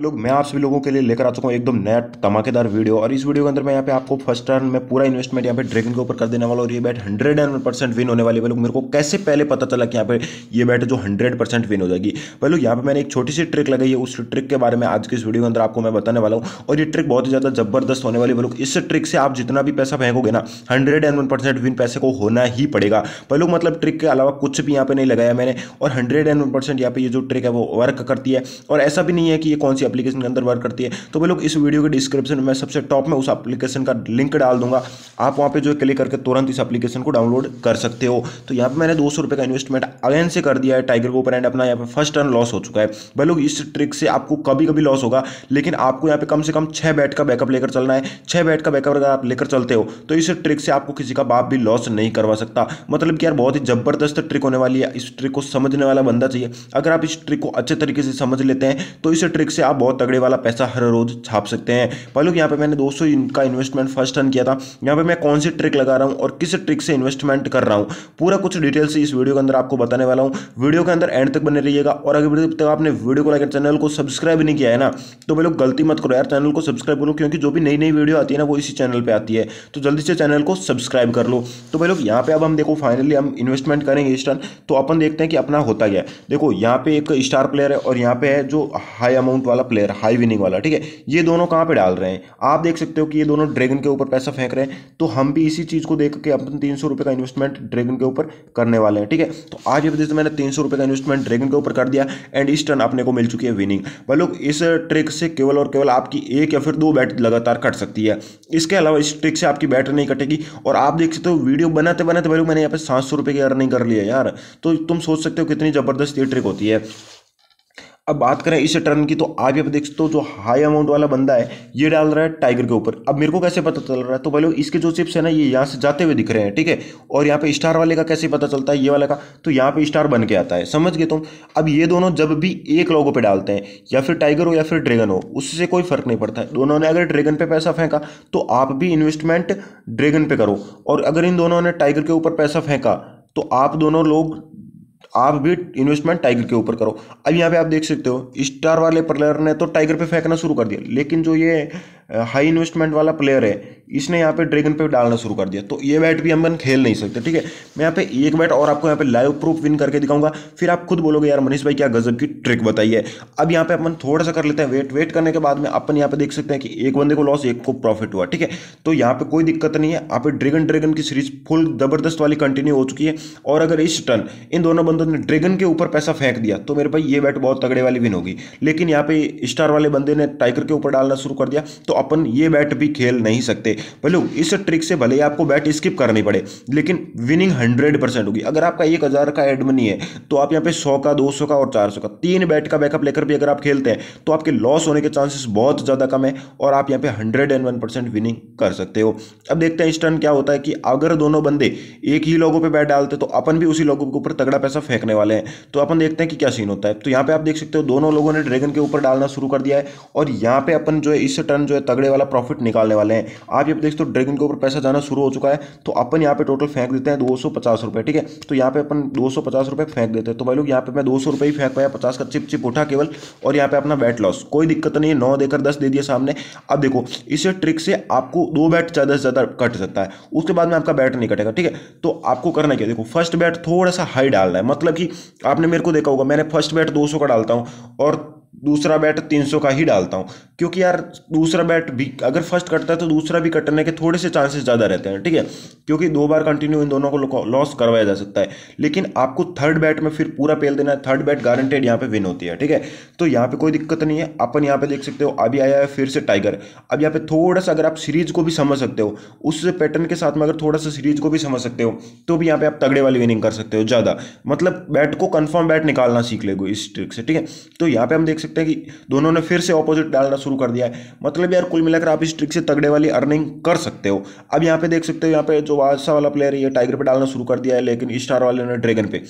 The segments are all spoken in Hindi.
लोग, मैं आप सभी लोगों के लिए लेकर आ चुका हूँ एकदम नया धमाकेदार वीडियो। और इस वीडियो के अंदर मैं यहाँ पे आपको फ़र्स्ट टर्न में पूरा इन्वेस्टमेंट यहाँ पे ड्रैगन के ऊपर कर देने वाला और ये bet hundred and percent win होने वाली है। लोग, मेरे को कैसे पहले पता चला कि यहाँ पे ये बैट जो हंड्रेड परसेंट विन हो जाएगी? पहले यहाँ पे मैंने एक छोटी सी ट्रिक लगाई है। उस ट्रिक के बारे में आज की इस वीडियो के अंदर आपको मैं बताने वाला हूँ। और ये ट्रिक बहुत ही ज़्यादा ज़बरदस्त होने वाली है। लोग, इस ट्रिक से आप जितना भी पैसा फेंकोगे ना hundred and one percent win पैसे को होना ही पड़ेगा। पहले मतलब ट्रिक के अलावा कुछ भी यहाँ पे नहीं लगाया मैंने। और हंड्रेड एंड वन परसेंट यहाँ पे ये जो ट्रिक है वो वर्क करती है। और ऐसा भी नहीं है कि ये कौन सी एप्लीकेशन के अंदर वर्क करती है। तो भाई लोग, इस वीडियो के डिस्क्रिप्शन में सबसे टॉप में उस एप्लीकेशन का लिंक डाल दूँगा। आप वहाँ पे जो क्लिक करके तुरंत इस एप्लीकेशन को डाउनलोड कर सकते हो। तो यहाँ पे मैंने दो का इन्वेस्टमेंट अगेन से कर दिया है। टाइगर के एंड अपना यहाँ पे फ़र्स्ट टर्न लॉस हो चुका है। भाई लोग, इस ट्रिक से आपको कभी कभी लॉस होगा, लेकिन आपको यहाँ पे कम से कम छः बैट का बैकअप लेकर चलना है। छः बैट का बैकअप अगर आप लेकर चलते हो तो इस ट्रिक से आपको किसी का बाप भी लॉस नहीं करवा सकता। मतलब कि यार, बहुत ही ज़बरदस्त ट्रिक होने वाली है। इस ट्रिक को समझने वाला बंदा चाहिए। अगर आप इस ट्रिक को अच्छे तरीके से समझ लेते हैं तो इस ट्रिक से आप बहुत तगड़े वाला पैसा हर रोज छाप सकते हैं। पहले यहाँ पे मैंने 200 का इन्वेस्टमेंट फ़र्स्ट टर्न किया था। यहाँ पे मैं कौन सी ट्रिक लगा रहा हूँ और किस ट्रिक से इन्वेस्टमेंट कर रहा हूँ? पूरा कुछ डिटेल से इस वीडियो के अंदर आपको बताने वाला हूँ। वीडियो के अंदर एंड तक बने रहिएगा और अगर वीडियो तक आपने वीडियो को लेकर चैनल को सब्सक्राइब नहीं किया है ना तो भाई गलती मत करो यार। चैनल को सब्सक्राइब करो क्योंकि जो भी नई नई वीडियो आती है ना, वो इसी चैनल पर आती है। तो जल्दी से चैनल को सब्सक्राइब कर लो। तो भाई लोग, यहाँ पे अब हम देखो फाइनली हम इन्वेस्टमेंट करेंगे इस टर्न तो अपन देखते हैं कि अपना होता गया देखो, यहाँ पे एक स्टार प्लेयर है और यहाँ पे है जो हाई अमाउंट वाला प्लेयर हाई विनिंग वाला, ठीक है? ये दोनों कहाँ पे डाल रहे हैं? आप देख सकते हो कि ये दोनों ड्रैगन के ऊपर पैसा फेंक रहे हैं तो हम भी इसी चीज़ को देख के अपन तीन सौ का इन्वेस्टमेंट ड्रैगन के ऊपर करने वाले हैं, ठीक है? तो आज ये वजह मैंने तीन सौ का इन्वेस्टमेंट ड्रैगन के ऊपर कर दिया एंड इस टर्न अपने को मिल चुकी है विनिंग भाई लोग, इस ट्रिक से केवल और केवल आपकी एक या फिर दो बैट लगातार कट सकती है। इसके अलावा इस ट्रिक से आपकी बैट नहीं कटेगी, और आप देख सकते हो वीडियो बनाते बनाते, भाई लोग, मैंने यहाँ पे सात सौ की अर्निंग कर लिया यार। तो तुम सोच सकते हो कितनी ज़बरदस्त ये ट्रिक होती है। अब बात करें इस टर्न की तो आप पे देख सकते हो जो हाई अमाउंट वाला बंदा है, ये डाल रहा है टाइगर के ऊपर। अब मेरे को कैसे पता चल रहा है? तो भाई इसके जो चिप्स है ना, ये यहाँ से जाते हुए दिख रहे हैं, ठीक है? और यहाँ पे स्टार वाले का कैसे पता चलता है, ये वाले का? तो यहाँ पे स्टार बन के आता है, समझ गए तुम? अब ये दोनों जब भी एक लोगों पर डालते हैं, या फिर टाइगर हो या फिर ड्रैगन हो, उससे कोई फ़र्क नहीं पड़ता। है दोनों ने अगर ड्रैगन पर पैसा फेंका तो आप भी इन्वेस्टमेंट ड्रैगन पे करो। और अगर इन दोनों ने टाइगर के ऊपर पैसा फेंका तो आप दोनों लोग आप भी इन्वेस्टमेंट टाइगर के ऊपर करो। अब यहाँ पे आप देख सकते हो स्टार वाले प्लेयर ने तो टाइगर पे फेंकना शुरू कर दिया। लेकिन जो ये हाई इन्वेस्टमेंट वाला प्लेयर है इसने यहाँ पे ड्रैगन पे डालना शुरू कर दिया। तो ये बैट भी हम खेल नहीं सकते, ठीक है? मैं यहाँ पे एक बैट और आपको यहाँ पे लाइव प्रूफ विन करके दिखाऊँगा। फिर आप खुद बोलोगे, यार मनीष भाई, क्या गजब की ट्रिक बताई है? अब यहाँ पे अपन थोड़ा सा कर लेते हैं वेट वेट करने के बाद में अपन यहाँ पे देख सकते हैं कि एक बंदे को लॉस एक को प्रॉफिट हुआ, ठीक है? तो यहाँ पे कोई दिक्कत नहीं है। आप ड्रैगन ड्रैगन की सीरीज़ फुल ज़बरदस्त वाली कंटिन्यू हो चुकी है। और अगर इस टर्न इन दोनों बंदों ने ड्रैगन के ऊपर पैसा फेंक दिया तो मेरे भाई ये बैट बहुत तगड़े वाली विन होगी। लेकिन यहाँ पे स्टार वाले बंदे ने टाइगर के ऊपर डालना शुरू कर दिया तो अपन ये बैट भी खेल नहीं सकते। भले इस ट्रिक से भले ही आपको बैट स्किप करनी पड़े, लेकिन विनिंग हंड्रेड परसेंट होगी। अगर आपका एक हज़ार का एड मनी है तो आप यहाँ पे सौ का, दो सौ का और चार सौ का, तीन बैट का बैकअप लेकर भी अगर आप खेलते हैं तो आपके लॉस होने के चांसेस बहुत ज़्यादा कम है और आप यहाँ पे hundred and one percent winning कर सकते हो। अब देखते हैं इस टर्न क्या होता है कि अगर दोनों बंदे एक ही लोगों पर बैट डालते तो अपन भी उसी लोगों के ऊपर तगड़ा पैसा फेंकने वाले हैं। तो अपन देखते हैं कि क्या सीन होता है। तो यहाँ पे आप देख सकते हो, दोनों लोगों ने ड्रैगन के ऊपर डालना शुरू कर दिया है और यहाँ पे अपन जो है इस टर्न जो है तगड़े वाला प्रॉफिट निकालने वाले हैं। आप ये देख सकते हो ड्रैगन के ऊपर पैसा जाना शुरू हो चुका है तो अपन यहाँ पे टोटल फेंक देते हैं दो ठीक है? तो यहाँ पे अपन दो फेंक देते हैं। तो भाई लोग, यहाँ पे मैं दो सौ ही फेंक पाया, पचास का चिप चिप उठा केवल, और यहाँ पे अपना बैट लॉस कोई दिक्कत नहीं है, नौ देकर दस दे दिया सामने। अब देखो, इस ट्रिक से आपको दो बैट ज़्यादा से ज़्यादा कट सकता है। उसके बाद में आपका बैट नहीं कटेगा, ठीक है? तो आपको करना क्या, देखो फ़र्स्ट बैट थोड़ा सा हाई डालना है। मतलब कि आपने मेरे को देखा होगा, मैंने फ़र्स्ट बैट दो सौ का डालता हूँ, और दूसरा बैट तीन सौ का ही डालता हूँ। क्योंकि यार, दूसरा बैट भी, अगर फ़र्स्ट कटता है तो दूसरा भी कटने के थोड़े से चांसेस ज़्यादा रहते हैं, ठीक है? क्योंकि दो बार कंटिन्यू इन दोनों को लॉस करवाया जा सकता है। लेकिन आपको थर्ड बैट में फिर पूरा पेल देना है थर्ड बैट गारंटेड यहाँ पे विन होती है, ठीक है? तो यहाँ पे कोई दिक्कत नहीं है, अपन यहाँ पे देख सकते हो, अभी आया है फिर से टाइगर अब यहाँ पे थोड़ा सा अगर आप सीरीज़ को भी समझ सकते हो उस पैटर्न के साथ में अगर थोड़ा सा सीरीज़ को भी समझ सकते हो तो भी यहाँ पे आप तगड़े वाली विनिंग कर सकते हो, ज़्यादा। मतलब बैट को कन्फर्म बैट निकालना सीख लेगो इस ट्रिक से, ठीक है? तो यहाँ पे हम देख सकते हैं कि दोनों ने फिर से ऑपोजिट डालना शुरू कर दिया है। मतलब यार, कुल मिलाकर आप इस ट्रिक से तगड़े वाली अर्निंग कर सकते हो। अब यहाँ पे देख सकते हो, यहाँ पे जो बादशाह वाला प्लेयर है, ये टाइगर पे डालना शुरू कर दिया है, लेकिन स्टार वाले ने ड्रैगन पे।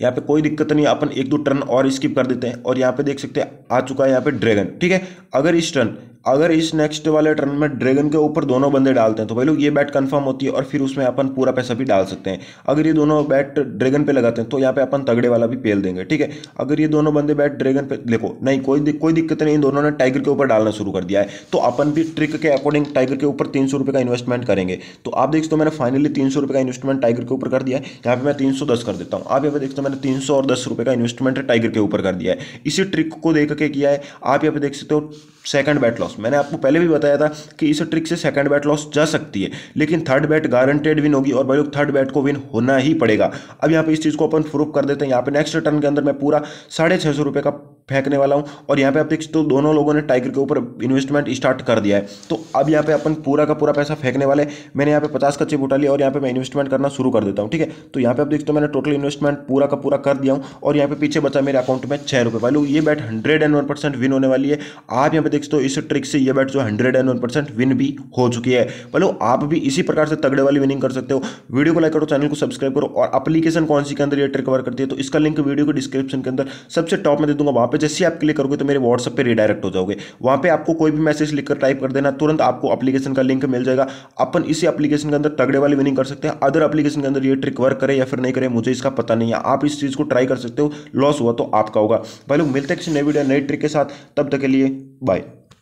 यहाँ पे कोई दिक्कत नहीं, अपन एक दो टर्न और स्किप कर देते हैं। और यहाँ पे देख सकते हैं, आ चुका है यहाँ पे ड्रैगन ठीक है? अगर इस टर्न अगर इस नेक्स्ट वाले टर्न में ड्रैगन के ऊपर दोनों बंदे डालते हैं तो भाई लोग ये बैट कंफर्म होती है और फिर उसमें अपन पूरा पैसा भी डाल सकते हैं। अगर ये दोनों बैट ड्रैगन पे लगाते हैं तो यहाँ पे अपन तगड़े वाला भी पेल देंगे ठीक है? अगर ये दोनों बंदे बैट ड्रैगन पे देखो नहीं कोई दि, कोई दिक्कत नहीं दोनों ने टाइगर के ऊपर डालना शुरू कर दिया है। तो अपन भी ट्रिक के अकॉर्डिंग टाइगर के ऊपर तीन सौ का इन्वेस्टमेंट करेंगे। तो आप देख सकते हो मैंने फाइनली तीन सौ का इन्वेस्टमेंट टाइगर के ऊपर कर दिया है। यहाँ पे मैं तीन सौ दस कर देता हूँ। आप यहाँ पे देखते हो मैंने तीन सौ और दस का इन्वेस्टमेंट टाइगर के ऊपर कर दिया है। इसी ट्रिक को देख के किया है। आप यहाँ पे देख सकते हो सेकंड बैट लॉस मैंने आपको पहले भी बताया था कि इस ट्रिक से सेकंड बैट लॉस जा सकती है, लेकिन थर्ड बैट गारंटेड विन होगी और भाई लोग थर्ड बैट को विन होना ही पड़ेगा। अब यहाँ पे इस चीज़ को अपन प्रूफ कर देते हैं। यहाँ पे नेक्स्ट टर्न के अंदर मैं पूरा साढ़े छः सौ रुपये का फेंकने वाला हूँ। और यहाँ पे आप देख सकते हो, दोनों लोगों ने टाइगर के ऊपर इन्वेस्टमेंट स्टार्ट कर दिया है। तो अब यहाँ पे अपन पूरा का पूरा पैसा फेंकने वाले मैंने यहाँ पे पचास का चिप उठा लिया और यहाँ पे मैं इन्वेस्टमेंट करना शुरू कर देता हूँ, ठीक है? तो यहाँ पे आप देखते हो, मैंने टोटल इन्वेस्टमेंट पूरा का पूरा कर दिया हूँ। और यहाँ पे पीछे बचा मेरे अकाउंट में छः रुपये वालों ये bet hundred and one percent win होने वाली है। आप यहाँ पे देख सकते हो, इस ट्रिक से ये बैट जो hundred and one percent win भी हो चुकी है। बोलो आप भी इसी प्रकार से तगड़े वाली विनिंग कर सकते हो। वीडियो को लाइक करो चैनल को सब्सक्राइब करो और अपलीकेशन कौन सी के अंदर ये ट्रिक कवर करती है तो इसका लिंक वीडियो को डिस्क्रिप्शन के अंदर सबसे टॉप में दे दूँगा वहाँ पे जैसे ही आप क्लिक करोगे तो मेरे व्हाट्सअप पे रिडायरेक्ट हो जाओगे। वहाँ पे आपको कोई भी मैसेज लिखकर टाइप कर देना, तुरंत आपको एप्लीकेशन का लिंक मिल जाएगा। अपन इसी एप्लीकेशन के अंदर तगड़े वाली विनिंग कर सकते हैं। अदर एप्लीकेशन के अंदर ये ट्रिक वर्क करे या फिर नहीं करे, मुझे इसका पता नहीं है। आप इस चीज़ को ट्राई कर सकते हो। लॉस हुआ तो आपका होगा। भाई लोग, मिलते किसी नई वीडियो नई ट्रिक के साथ। तब तक के लिए बाय